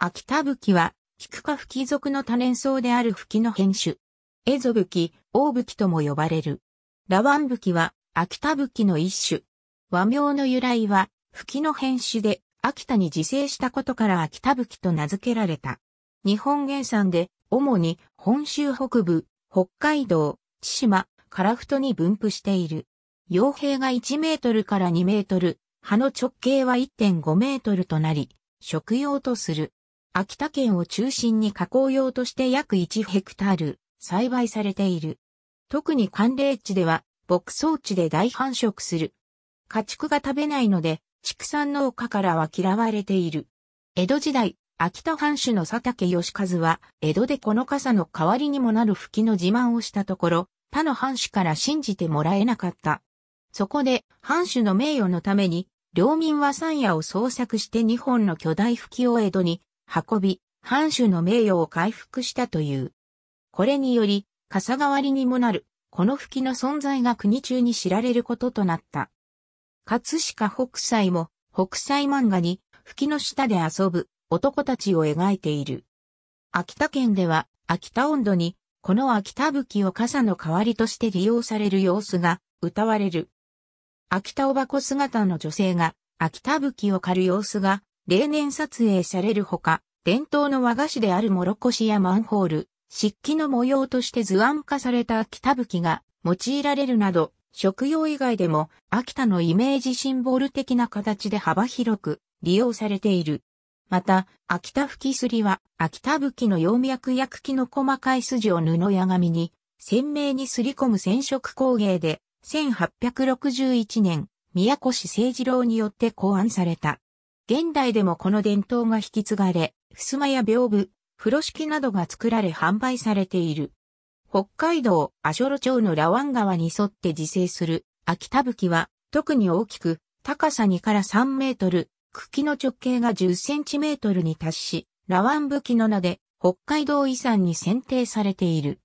秋田吹は、菊科吹き属の多年草である吹きの変種。エゾ吹き、大吹きとも呼ばれる。ラワン吹きは、秋田吹きの一種。和名の由来は、吹きの変種で、秋田に自生したことから秋田吹きと名付けられた。日本原産で、主に本州北部、北海道、千島、樺太に分布している。葉柄が1メートルから2メートル、葉の直径は1.5メートルとなり、食用とする。秋田県を中心に加工用として約1ヘクタール栽培されている。特に寒冷地では牧草地で大繁殖する。家畜が食べないので畜産農家からは嫌われている。江戸時代、秋田藩主の佐竹義和は、江戸でこの傘の代わりにもなる吹きの自慢をしたところ、他の藩主から信じてもらえなかった。そこで、藩主の名誉のために、領民は山野を捜索して日本の巨大吹きを江戸に運び、藩主の名誉を回復したという。これにより、傘代わりにもなる、この吹きの存在が国中に知られることとなった。葛飾北斎も、北斎漫画に、吹きの下で遊ぶ男たちを描いている。秋田県では、秋田温度に、この秋田吹きを傘の代わりとして利用される様子が歌われる。秋田おばこ姿の女性が秋田吹きを狩る様子が例年撮影されるほか、伝統の和菓子であるもろこしやマンホール、漆器の模様として図案化された秋田吹きが用いられるなど、食用以外でも秋田のイメージシンボル的な形で幅広く利用されている。また、秋田吹きすりは、秋田吹きの葉脈薬器の細かい筋を布や紙に、鮮明にすり込む染色工芸で、1861年、宮古市清次郎によって考案された。現代でもこの伝統が引き継がれ、襖や屏風、風呂敷などが作られ販売されている。北海道足寄町のラワン川に沿って自生する秋田吹は特に大きく高さ2から3メートル、茎の直径が10センチメートルに達し、ラワン吹きの名で北海道遺産に選定されている。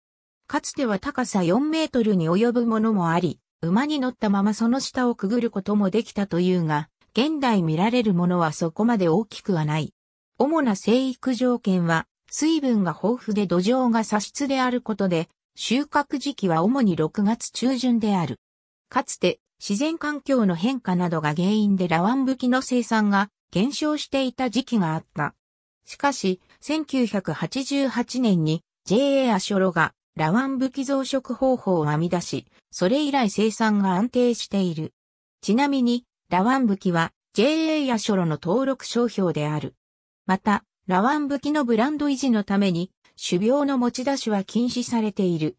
かつては高さ4メートルに及ぶものもあり、馬に乗ったままその下をくぐることもできたというが、現代見られるものはそこまで大きくはない。主な生育条件は、水分が豊富で土壌が砂質であることで、収穫時期は主に6月中旬である。かつて自然環境の変化などが原因でラワン吹きの生産が減少していた時期があった。しかし、1988年に JA アショロがラワン吹き増殖方法を編み出し、それ以来生産が安定している。ちなみに、ラワン吹きは JA アショロの登録商標である。また、ラワン吹きのブランド維持のために、種苗の持ち出しは禁止されている。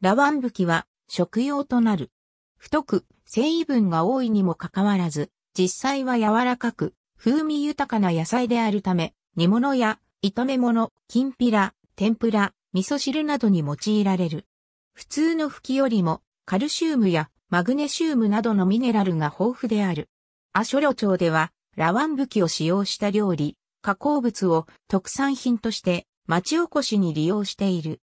ラワン吹きは食用となる。太く繊維分が多いにもかかわらず、実際は柔らかく、風味豊かな野菜であるため、煮物や炒め物、きんぴら、天ぷら、味噌汁などに用いられる。普通の吹きよりも、カルシウムやマグネシウムなどのミネラルが豊富である。アショロ町では、ラワン吹きを使用した料理、加工物を特産品として町おこしに利用している。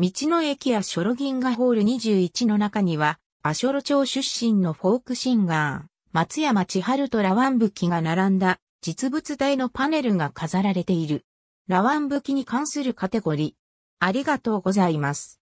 道の駅やショロ銀河ホール21の中には、アショロ町出身のフォークシンガー、松山千春とラワン武器が並んだ実物大のパネルが飾られている。ラワン武器に関するカテゴリー。ありがとうございます。